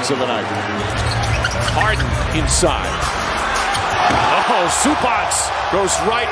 points of the night. Harden inside. Oh, Supots goes right.